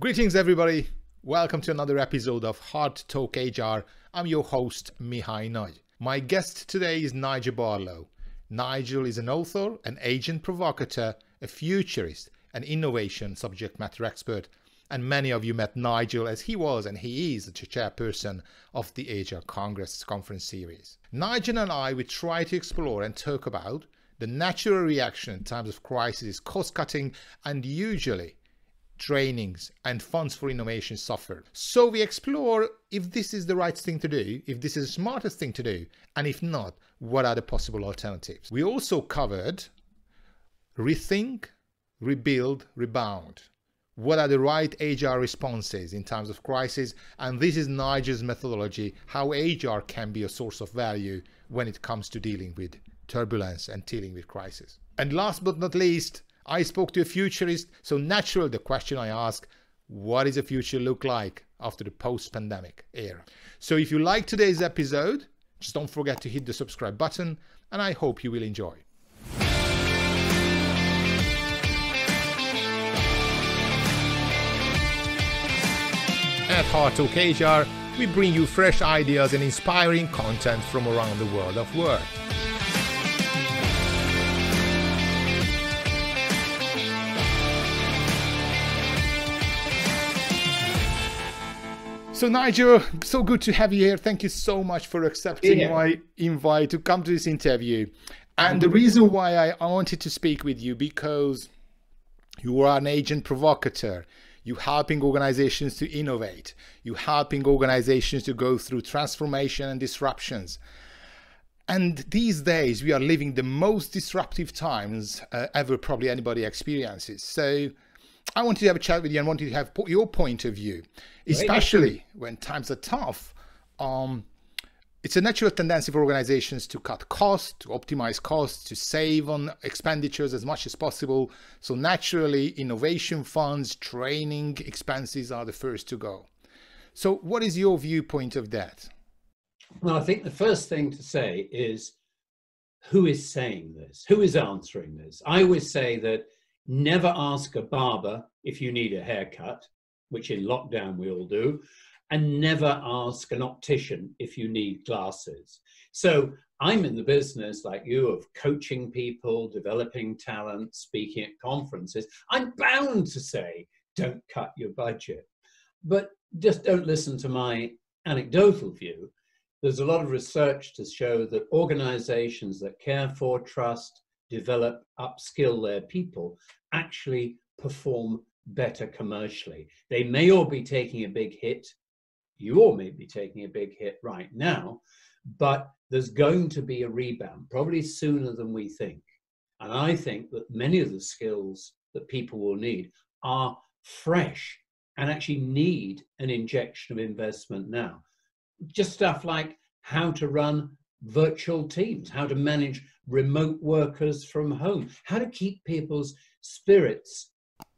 Greetings, everybody. Welcome to another episode of Hard Talk HR. I'm your host, Mihaly Nagy. My guest today is Nigel Barlow. Nigel is an author, an agent provocateur, a futurist, an innovation subject matter expert, and many of you met Nigel as he was and he is the chairperson of the HR Congress conference series. Nigel and I will try to explore and talk about the natural reaction in times of crisis, cost cutting, and usually trainings and funds for innovation suffer. So we explore if this is the right thing to do, if this is the smartest thing to do, and if not, what are the possible alternatives. We also covered rethink, rebuild, rebound. What are the right HR responses in times of crisis? And this is Nigel's methodology, how HR can be a source of value when it comes to dealing with turbulence and dealing with crisis. And last but not least, I spoke to a futurist, so natural the question I ask, what is the future look like after the post-pandemic era? So if you like today's episode, just don't forget to hit the subscribe button, and I hope you will enjoy. At Hard Talk HR, we bring you fresh ideas and inspiring content from around the world of work. So Nigel, so good to have you here. Thank you so much for accepting yeah. my invite to come to this interview. And the reason why I, wanted to speak with you because you are an agent provocateur. You're helping organizations to innovate. You're helping organizations to go through transformation and disruptions. And these days, we are living the most disruptive times uh, ever probably anybody experiences. So I wanted to have a chat with you and wanted to have your point of view, especially when times are tough. Um, it's a natural tendency for organizations to cut costs, to optimize costs, to save on expenditures as much as possible. So naturally, innovation funds, training expenses are the first to go. So what is your viewpoint of that? Well, I think the first thing to say is who is saying this? Who is answering this? I always say that Never ask a barber if you need a haircut, which in lockdown we all do, and never ask an optician if you need glasses. So I'm in the business, like you, of coaching people, developing talent, speaking at conferences. I'm bound to say, don't cut your budget. But just don't listen to my anecdotal view. There's a lot of research to show that organizations that care for, trust, develop, upskill their people actually perform better commercially. They may all be taking a big hit. You all may be taking a big hit right now, but there's going to be a rebound, probably sooner than we think. And I think that many of the skills that people will need are fresh and actually need an injection of investment now. Just stuff like how to run virtual teams, how to manage remote workers from home, how to keep people's spirits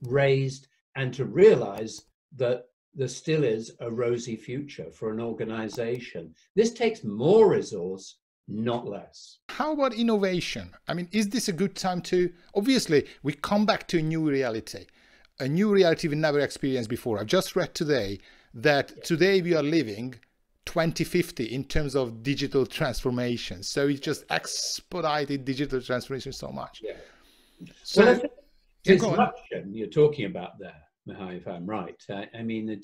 raised and to realize that there still is a rosy future for an organization. This takes more resource, not less. How about innovation? I mean, is this a good time to? Obviously, we come back to a new reality, a new reality we never experienced before. I've just read today that today we are living 2050 in terms of digital transformation. So it just expedited digital transformation so much. Yeah. So, well, disruption you're talking about there, Mihaly, if I'm right. I, I mean,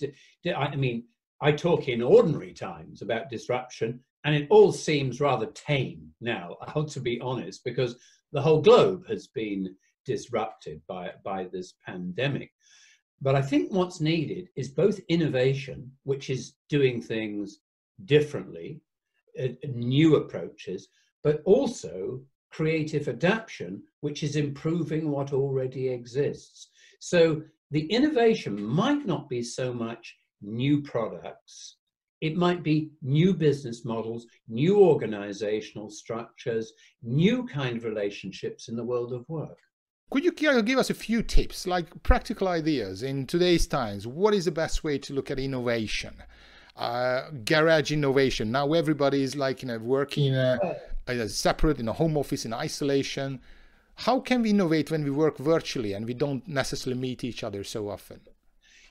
I mean, I talk in ordinary times about disruption, and it all seems rather tame now. I have to be honest, because the whole globe has been disrupted by by this pandemic. But I think what's needed is both innovation, which is doing things differently, uh, new approaches, but also creative adaptation, which is improving what already exists. So the innovation might not be so much new products, it might be new business models, new organizational structures, new kind of relationships in the world of work. Could you give us a few tips, like practical ideas in today's times? What is the best way to look at innovation? Uh, garage innovation. Now everybody is like you know working uh, separate in a home office in isolation. How can we innovate when we work virtually and we don't necessarily meet each other so often?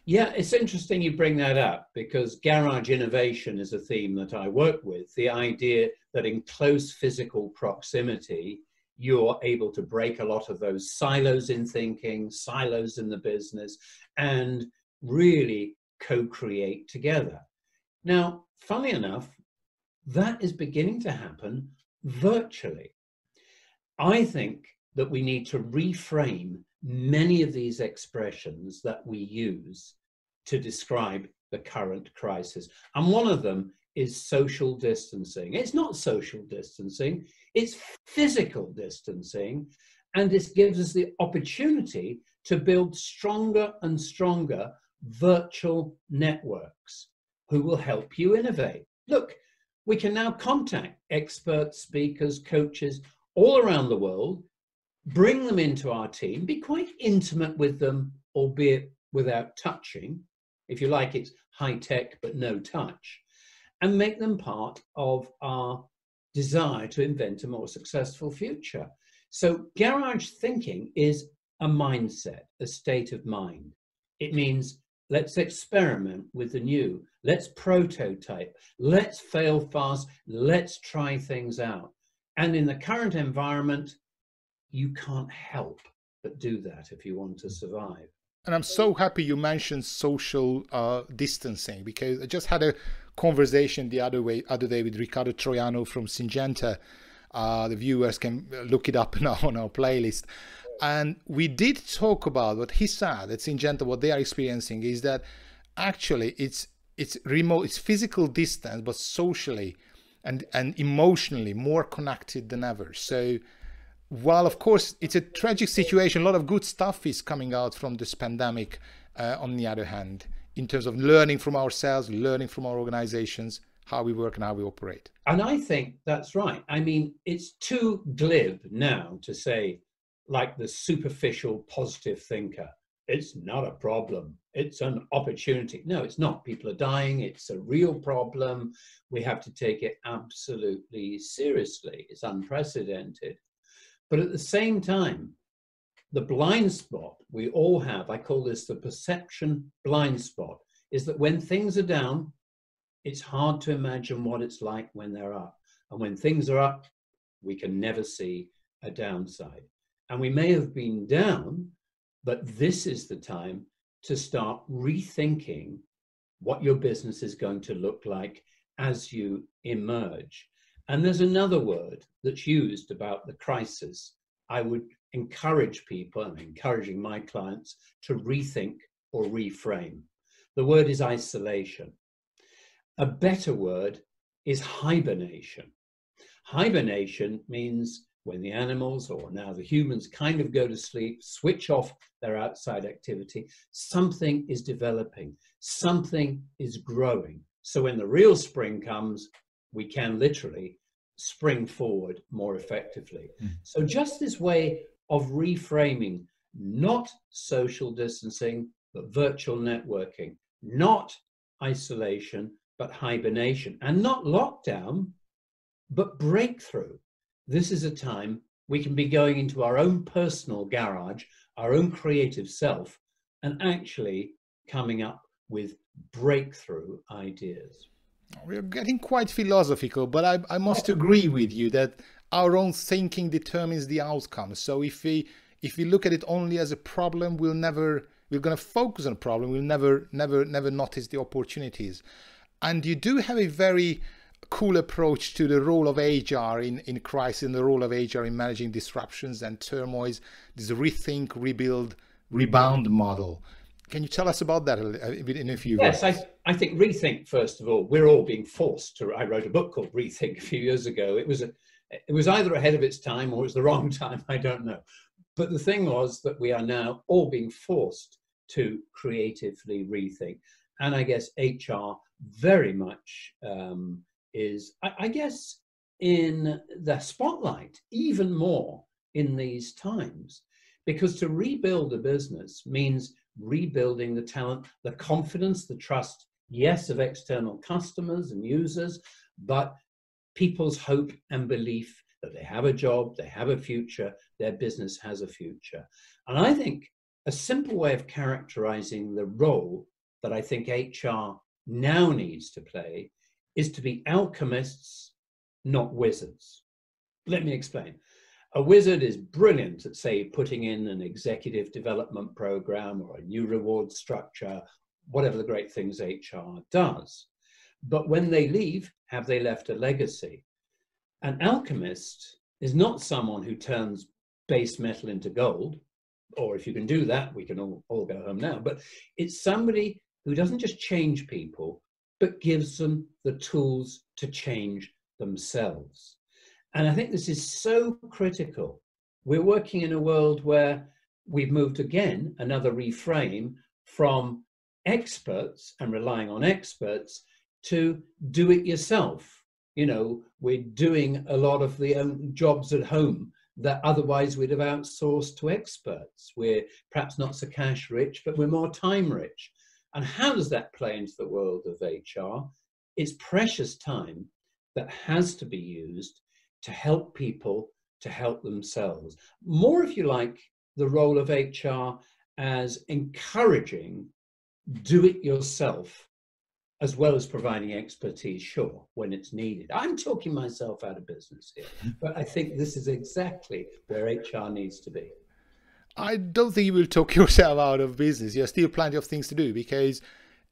Yeah, it's interesting you bring that up because garage innovation is a theme that I work with. The idea that in close physical proximity, you're able to break a lot of those silos in thinking, silos in the business, and really co create together. Now, funny enough, that is beginning to happen virtually. I think that we need to reframe many of these expressions that we use to describe the current crisis. And one of them is social distancing. It's not social distancing, it's physical distancing. And this gives us the opportunity to build stronger and stronger virtual networks who will help you innovate. Look, we can now contact experts, speakers, coaches all around the world, bring them into our team, be quite intimate with them, albeit without touching. If you like, it's high tech but no touch, and make them part of our desire to invent a more successful future. So, garage thinking is a mindset, a state of mind. It means let's experiment with the new, let's prototype, let's fail fast, let's try things out. And in the current environment, you can't help but do that if you want to survive. And I'm so happy you mentioned social uh, distancing because I just had a conversation the other way other day with Ricardo Troiano from Syngenta. Uh, the viewers can look it up now on our playlist. And we did talk about what he said at Syngenta, what they are experiencing is that actually it's it's remote, it's physical distance, but socially and and emotionally more connected than ever. So while of course it's a tragic situation, a lot of good stuff is coming out from this pandemic. Uh, on the other hand, in terms of learning from ourselves, learning from our organizations, how we work and how we operate. And I think that's right. I mean, it's too glib now to say, like the superficial positive thinker, it's not a problem. It's an opportunity. No, it's not. People are dying. It's a real problem. We have to take it absolutely seriously. It's unprecedented. But at the same time, the blind spot we all have, I call this the perception blind spot, is that when things are down, it's hard to imagine what it's like when they're up. And when things are up, we can never see a downside. And we may have been down, but this is the time to start rethinking what your business is going to look like as you emerge. And there's another word that's used about the crisis. I would encourage people, I'm encouraging my clients to rethink or reframe. The word is isolation. A better word is hibernation. Hibernation means when the animals or now the humans kind of go to sleep, switch off their outside activity, something is developing, something is growing. So when the real spring comes, we can literally spring forward more effectively. Mm. So just this way of reframing not social distancing, but virtual networking, not isolation, but hibernation, and not lockdown, but breakthrough. This is a time we can be going into our own personal garage, our own creative self, and actually coming up with breakthrough ideas. We're getting quite philosophical, but I, I must agree with you that our own thinking determines the outcome. So if we if we look at it only as a problem, we'll never we're going to focus on a problem. We'll never never never notice the opportunities. And you do have a very cool approach to the role of HR in, in crisis and the role of HR in managing disruptions and turmoils, this rethink, rebuild, rebound model. Can you tell us about that in a few Yes, I, I think rethink, first of all, we're all being forced to, I wrote a book called Rethink a few years ago. It was, a, it was either ahead of its time or it was the wrong time, I don't know. But the thing was that we are now all being forced to creatively rethink. And I guess HR very much um, is, I, I guess, in the spotlight even more in these times. Because to rebuild a business means rebuilding the talent, the confidence, the trust, yes, of external customers and users, but people's hope and belief that they have a job, they have a future, their business has a future. And I think a simple way of characterizing the role that I think HR now needs to play is to be alchemists, not wizards. Let me explain. A wizard is brilliant at, say, putting in an executive development program or a new reward structure, whatever the great things HR does. But when they leave, have they left a legacy? An alchemist is not someone who turns base metal into gold, or if you can do that, we can all, all go home now. But it's somebody who doesn't just change people, but gives them the tools to change themselves. And I think this is so critical. We're working in a world where we've moved again, another reframe from experts and relying on experts to do it yourself. You know, we're doing a lot of the own jobs at home that otherwise we'd have outsourced to experts. We're perhaps not so cash rich, but we're more time rich. And how does that play into the world of HR? It's precious time that has to be used to help people to help themselves. More, if you like, the role of HR as encouraging do it yourself as well as providing expertise, sure, when it's needed. I'm talking myself out of business here, but I think this is exactly where HR needs to be. I don't think you will talk yourself out of business. There's still plenty of things to do because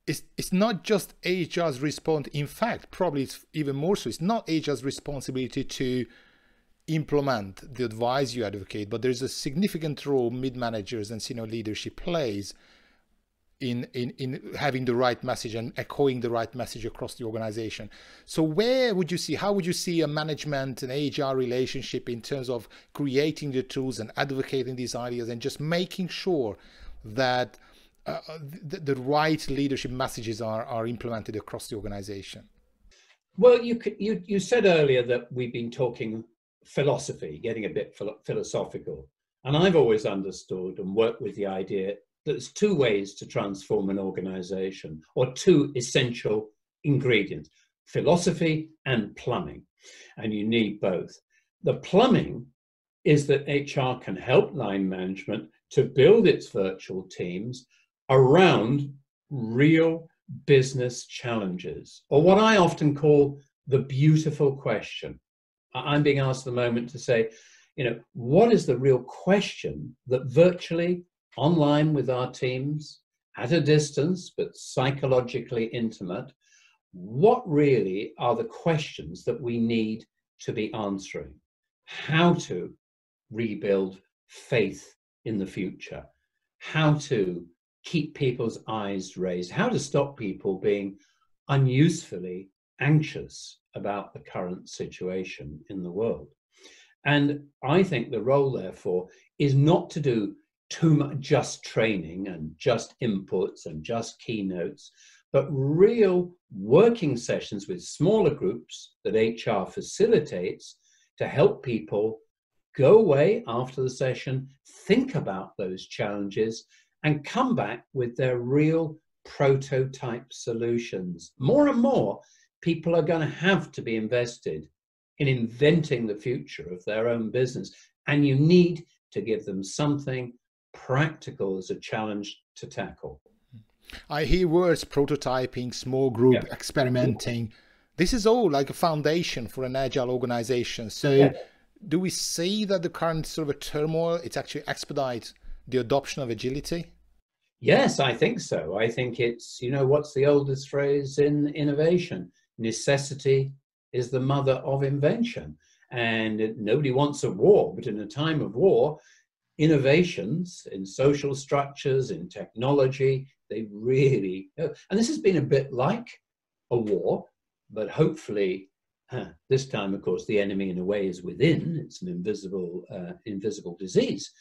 it's it's not just HR's response. In fact, probably it's even more so. It's not HR's responsibility to implement the advice you advocate, but there's a significant role mid managers and senior leadership plays in, in, in having the right message and echoing the right message across the organization. So where would you see, how would you see a management and HR relationship in terms of creating the tools and advocating these ideas and just making sure that uh, the, the, right leadership messages are, are implemented across the organization? Well, you, you, you said earlier that we've been talking philosophy, getting a bit philosophical. And I've always understood and worked with the idea there's two ways to transform an organization, or two essential ingredients philosophy and plumbing. And you need both. The plumbing is that HR can help line management to build its virtual teams around real business challenges, or what I often call the beautiful question. I'm being asked at the moment to say, you know, what is the real question that virtually online with our teams at a distance, but psychologically intimate, what really are the questions that we need to be answering? How to rebuild faith in the future? How to keep people's eyes raised? How to stop people being unusefully anxious about the current situation in the world? And I think the role, therefore, is not to do too much just training and just inputs and just keynotes, but real working sessions with smaller groups that HR facilitates to help people go away after the session, think about those challenges, and come back with their real prototype solutions. More and more, people are going to have to be invested in inventing the future of their own business, and you need to give them something practical as a challenge to tackle. I hear words prototyping, small group, yeah. experimenting. This is all like a foundation for an agile organization. So, yeah. do we see that the current sort of a turmoil it's actually expedite the adoption of agility? Yes, I think so. I think it's you know what's the oldest phrase in innovation? Necessity is the mother of invention. And nobody wants a war, but in a time of war, innovations in social structures, in technology, they really, and this has been a bit like a war, but hopefully uh, this time, of course, the enemy in a way is within. It's an invisible, uh, invisible disease.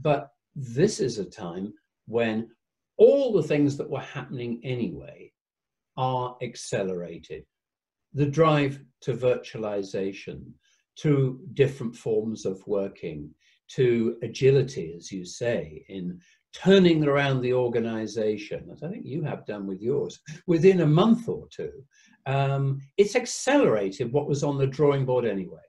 But this is a time when all the things that were happening anyway are accelerated. The drive to virtualization, to different forms of working, to agility, as you say, in turning around the organization, as I think you have done with yours, within a month or two, um, it's accelerated what was on the drawing board anyway.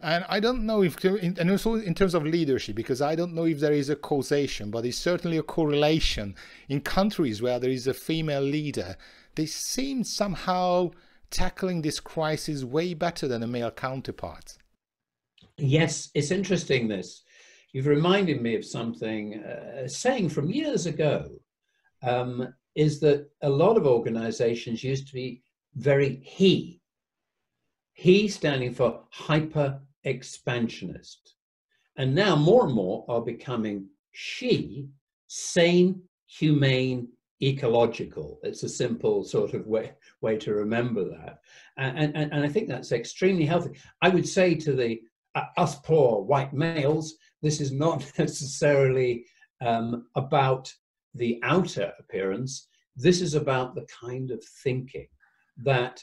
And I don't know if, and also in terms of leadership, because I don't know if there is a causation, but there's certainly a correlation in countries where there is a female leader. They seem somehow tackling this crisis way better than a male counterpart. Yes, it's interesting this. You've reminded me of something, uh, saying from years ago, um, is that a lot of organizations used to be very he. He standing for hyper expansionist. And now more and more are becoming she, sane, humane, ecological. It's a simple sort of way, way to remember that. And, and, and I think that's extremely healthy. I would say to the us poor white males, this is not necessarily um, about the outer appearance. This is about the kind of thinking that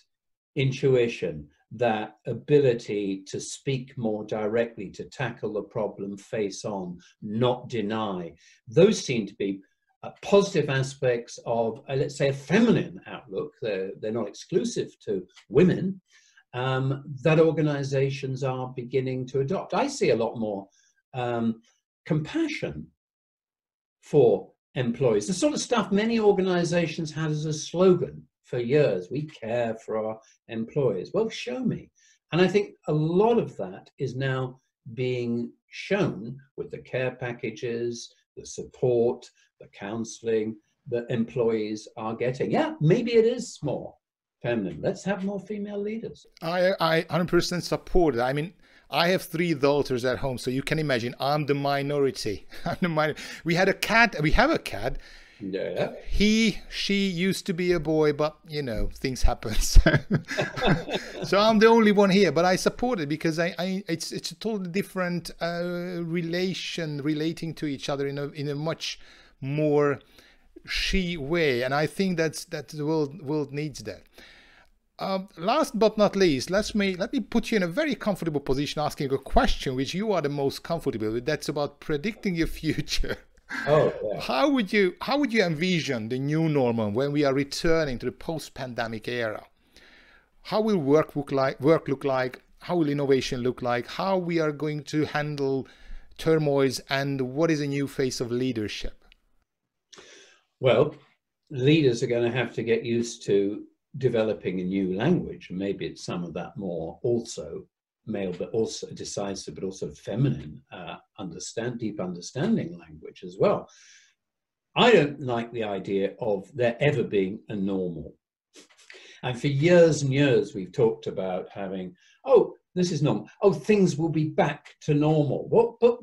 intuition, that ability to speak more directly, to tackle the problem face on, not deny. Those seem to be uh, positive aspects of, uh, let's say, a feminine outlook. They're, they're not exclusive to women. Um, that organizations are beginning to adopt. I see a lot more um, compassion for employees, the sort of stuff many organizations had as a slogan for years. We care for our employees. Well, show me. And I think a lot of that is now being shown with the care packages, the support, the counseling that employees are getting. Yeah, maybe it is more feminine. Let's have more female leaders. I, I 100% support it. I mean, I have three daughters at home, so you can imagine I'm the minority. I'm the minor. We had a cat. We have a cat, yeah. He, she used to be a boy, but you know, things happen. so I'm the only one here, but I support it because I, I it's it's a totally different uh, relation relating to each other in a in a much more she way, and I think that's that the world world needs that. Um, last but not least, let me let me put you in a very comfortable position, asking a question which you are the most comfortable with. That's about predicting your future. Oh, yeah. How would you how would you envision the new normal when we are returning to the post-pandemic era? How will work look like? Work look like? How will innovation look like? How we are going to handle turmoils, and what is a new phase of leadership? Well, leaders are going to have to get used to developing a new language, and maybe it's some of that more also male, but also decisive, but also feminine, uh, understand deep understanding language as well. I don't like the idea of there ever being a normal. And for years and years, we've talked about having, oh, this is normal. Oh, things will be back to normal. What, but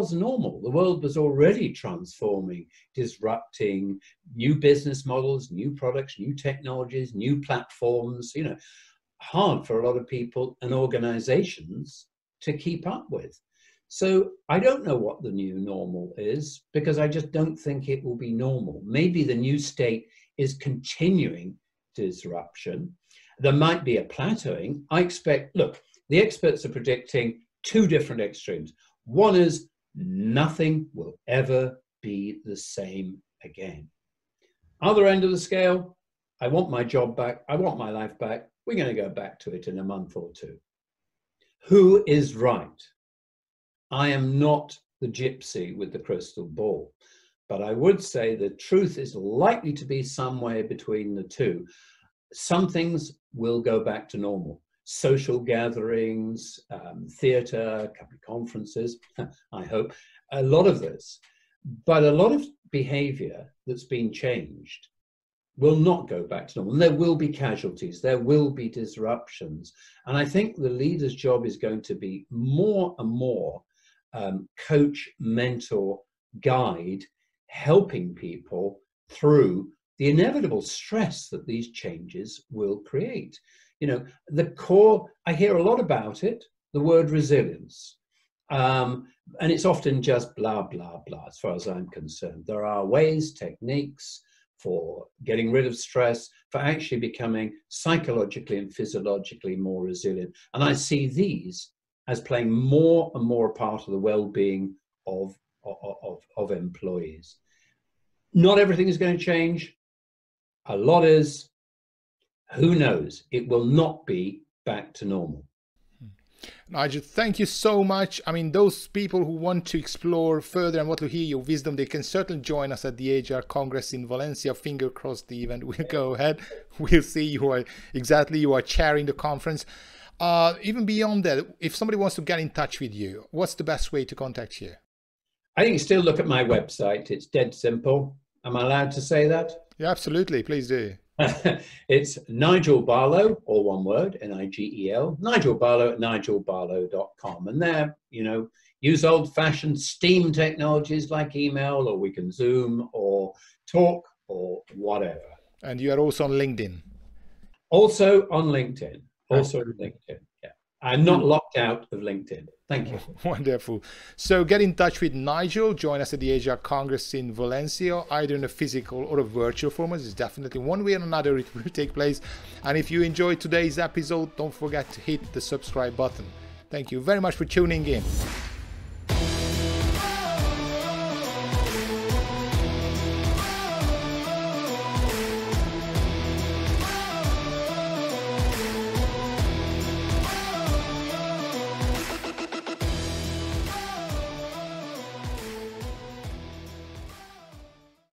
was normal? The world was already transforming, disrupting new business models, new products, new technologies, new platforms. You know, hard for a lot of people and organizations to keep up with. So I don't know what the new normal is because I just don't think it will be normal. Maybe the new state is continuing disruption. There might be a plateauing. I expect, look, the experts are predicting two different extremes. One is nothing will ever be the same again. Other end of the scale, I want my job back. I want my life back. We're going to go back to it in a month or two. Who is right? I am not the gypsy with the crystal ball, but I would say the truth is likely to be somewhere between the two. Some things will go back to normal. Social gatherings, um, theatre, conferences, I hope, a lot of this. But a lot of behaviour that's been changed will not go back to normal. There will be casualties, there will be disruptions. And I think the leader's job is going to be more and more um, coach, mentor, guide, helping people through the inevitable stress that these changes will create. You know, the core, I hear a lot about it, the word resilience. Um, and it's often just blah, blah, blah, as far as I'm concerned. There are ways, techniques, for getting rid of stress, for actually becoming psychologically and physiologically more resilient. And I see these as playing more and more a part of the well-being of, of, of, of employees. Not everything is going to change. A lot is. Who knows? It will not be back to normal. Nigel, thank you so much. I mean, those people who want to explore further and want to hear your wisdom, they can certainly join us at the HR Congress in Valencia. Finger crossed the event will go ahead. We'll see you are exactly you are chairing the conference. Uh, even beyond that, if somebody wants to get in touch with you, what's the best way to contact you? I think you still look at my website. It's dead simple. Am I allowed to say that? Yeah, absolutely. Please do. it's Nigel Barlow, all one word, N-I-G-E-L, Nigel Barlow at nigelbarlow.com. And there, you know, use old-fashioned STEAM technologies like email, or we can Zoom or talk or whatever. And you are also on LinkedIn. Also on LinkedIn. Also ah. on LinkedIn. Yeah. I'm not hmm. locked out of LinkedIn. Thank you. Wonderful. So get in touch with Nigel. Join us at the HR Congress in Valencia, either in a physical or a virtual format. It's definitely one way or another it will take place. And if you enjoyed today's episode, don't forget to hit the subscribe button. Thank you very much for tuning in.